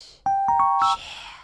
Share story.